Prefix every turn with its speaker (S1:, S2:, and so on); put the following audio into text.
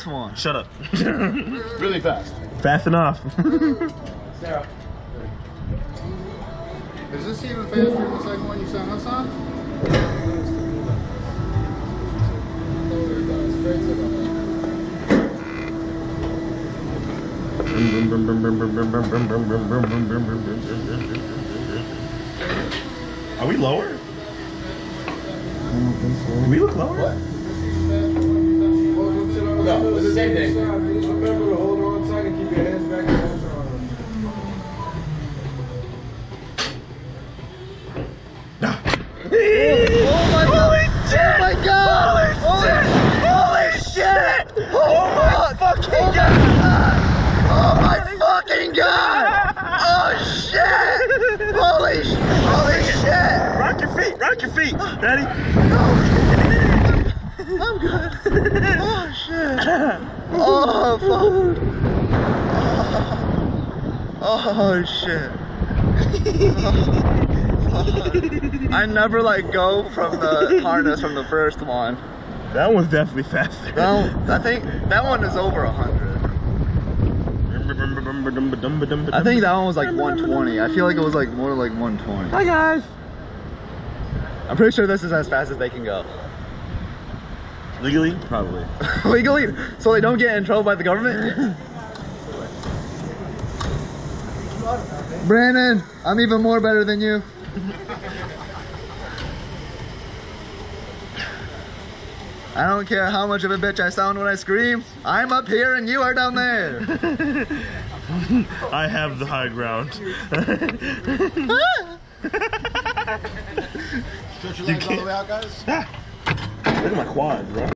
S1: first one.
S2: Shut up.
S3: Really fast.
S2: Fast enough.
S3: Sarah. Is this even faster than the second one you sent us on?
S2: Are we lower? Do we look lower?
S3: No, it's the same thing.
S4: Remember to hold on tight and keep your hands back and hands on.
S1: Oh my god! Oh my god! Holy oh shit! Oh my fucking god! Oh my fucking god! Oh shit! Holy sh- holy shit!
S2: Rock your feet, rock your feet. Ready?
S1: I'm good. Oh shit! Oh fuck! Oh, oh shit! I never like go from the harness from the first one.
S2: That one's definitely faster.
S1: Well, I think that one is over a hundred. I think that one was like 120. I feel like it was like more like 120.
S2: Hi guys.
S1: I'm pretty sure this is as fast as they can go.
S2: Legally, probably.
S1: Legally, so they don't get in trouble by the government. Brandon, I'm even more better than you. I don't care how much of a bitch I sound when I scream. I'm up here and you are down there.
S2: I have the high ground.
S3: Stretch your legs all the way out, guys.
S2: Look at my quads, bro.